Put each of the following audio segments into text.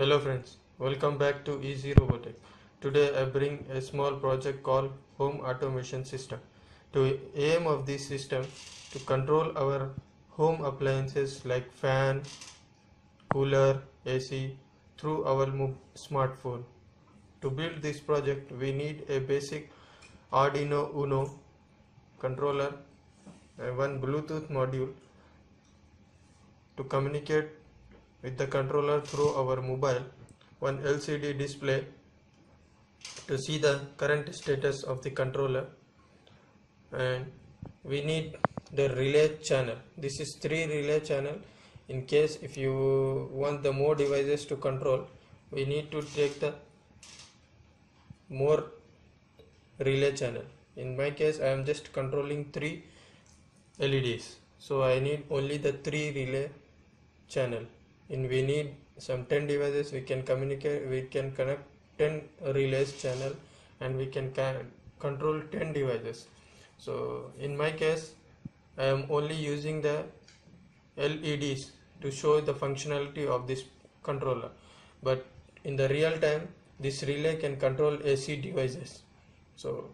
Hello friends, welcome back to EasyRoboTech. Today I bring a small project called Home Automation System. To aim of this system to control our home appliances like fan, cooler, AC through our smartphone. To build this project we need a basic Arduino Uno controller, and one Bluetooth module to communicate with the controller through our mobile, one LCD display to see the current status of the controller. And we need the relay channel. This is three relay channel. In case if you want the more devices to control we need to take the more relay channel. In my case i am just controlling three leds so i need only the three relay channel in we need some 10 devices we can communicate we can connect 10 relays channel and we can control 10 devices. So in my case i am only using the leds to show the functionality of this controller. But in the real time this relay can control ac devices. So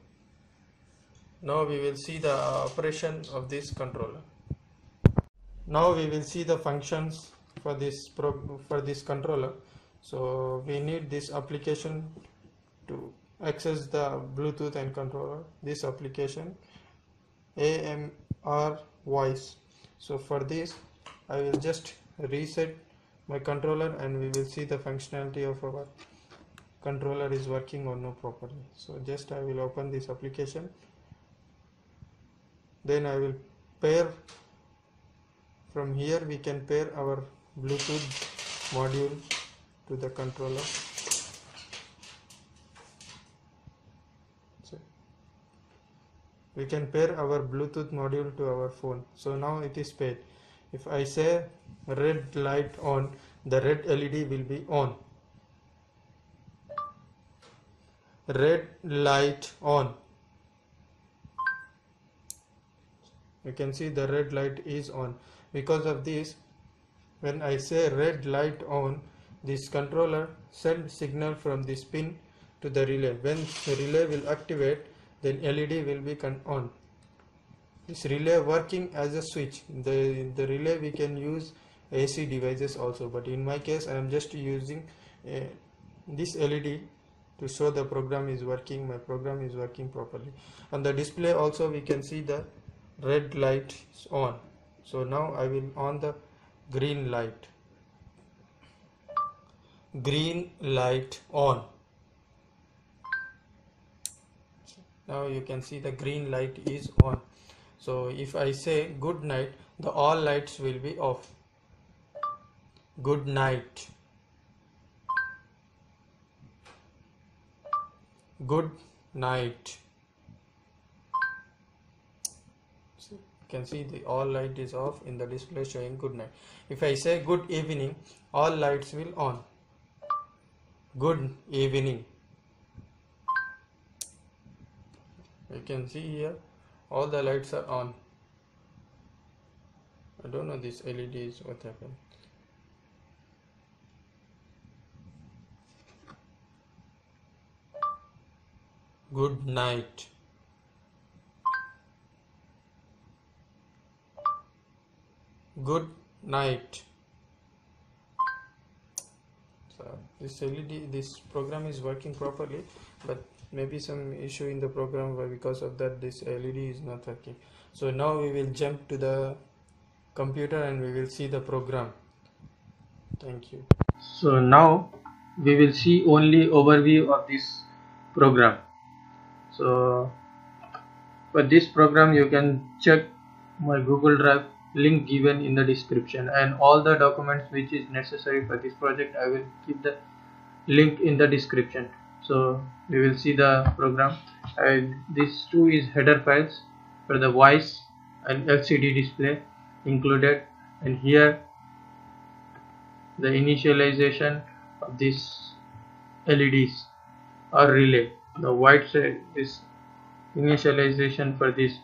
now we will see the operation of this controller. Now we will see the functions for this for this controller. So we need this application to access the bluetooth and controller. This application amr voice. So for this i will just reset my controller and we will see the functionality of our controller is working or no properly. So just i will open this application. Then i will pair. From here we can pair our bluetooth module to the controller. So we can pair our bluetooth module to our phone. So now it is paired. If i say red light on the red led will be on. Red light on. You can see the red light is on. Because of this when I say red light on this controller send signal from this pin to the relay. When the relay will activate then LED will be on. This relay working as a switch. The the relay we can use AC devices also but in my case I am just using uh, this LED to show the program is working my program is working properly. On the display also we can see the red light is on. So now I will on the green light. Green light on. Now you can see the green light is on. So if I say good night the all lights will be off. Good night. Good night so you can see the all light is off in the display showing good night. If i say good evening all lights will on. Good evening. You can see here all the lights are on. I don't know this led is what happened. Good night good night. So this led this program is working properly but maybe some issue in the program why because of that this led is not working. So now we will jump to the computer and we will see the program. Thank you. So now we will see only overview of this program. So for this program you can check my google drive link given in the description. And all the documents which is necessary for this project i will keep the link in the description. So we will see the program. And this two is header files for the voice and lcd display included. And here the initialization of this leds or relay. The white is initialization for this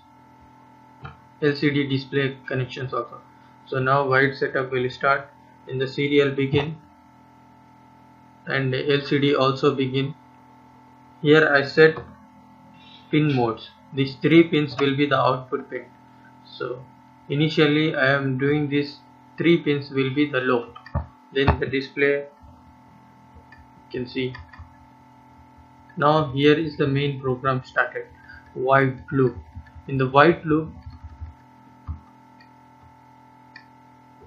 LCD display connections also. So now void setup will start. In the serial begin. And LCD also begin. Here I set pin modes. These three pins will be the output pin. So initially I am doing this three pins will be the low then the display you can see. Now here is the main program started. Void loop. In the void loop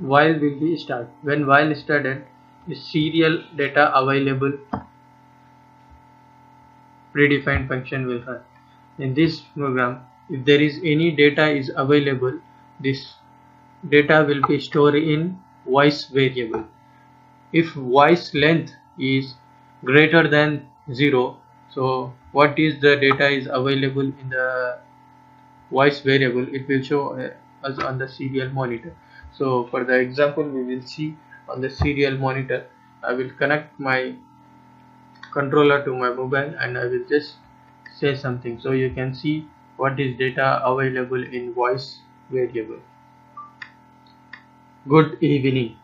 while will be start. When while started the serial data available predefined function will run. In this program if there is any data is available this data will be stored in voice variable. If voice length is greater than 0 so what is the data is available in the voice variable? It will show uh, us on the serial monitor so for the example we will see on the serial monitor I will connect my controller to my mobile and I will just say something. So you can see what is data available in voice variable. Good evening.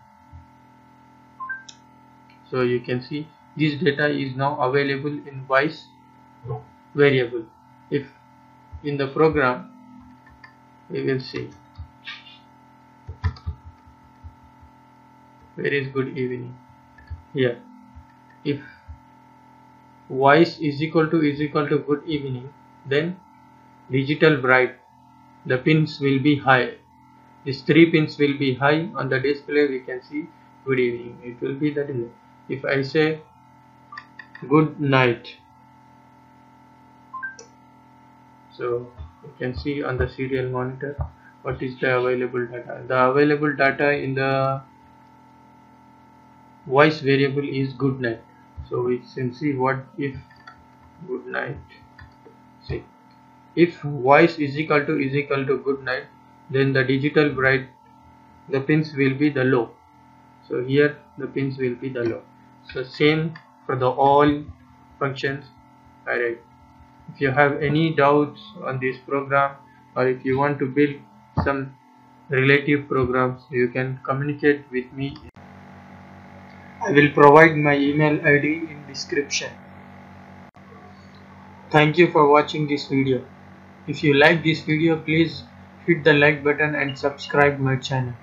So you can see this data is now available in voice variable. If in the program we will see is good evening. Here. If voice is equal to is equal to good evening then digital write the pins will be high. These three pins will be high. On the display we can see good evening. It will be the if I say good night so you can see on the serial monitor what is the available data. The available data in the voice variable is good night. So we can see what if good night. See if voice is equal to is equal to good night then the digital write the pins will be the low. So here the pins will be the low. So same for the all functions. Alright if you have any doubts on this program or if you want to build some relative programs you can communicate with me I will provide my email ID in description. Thank you for watching this video. If you like this video please hit the like button and subscribe my channel.